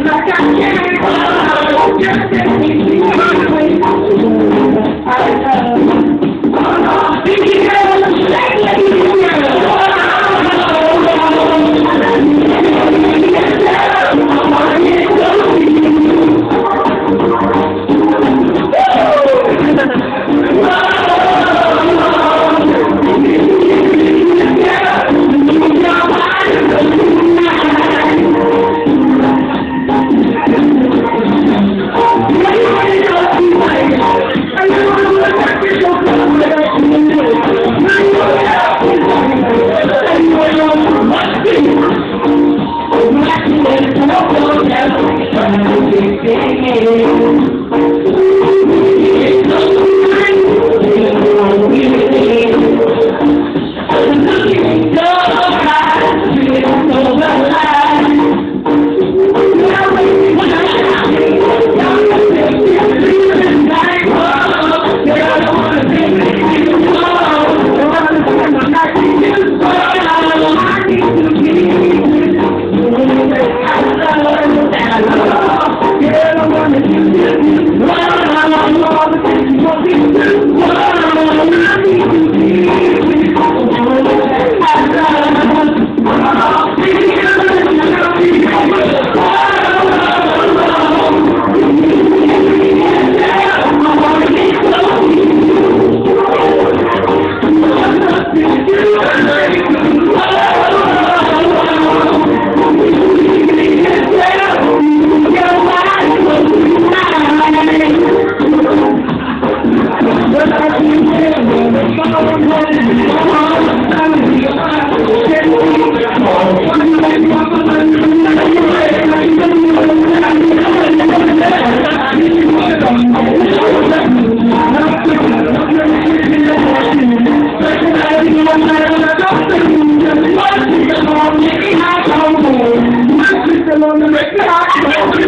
like I can't Deus. Mercy gonna make me happy.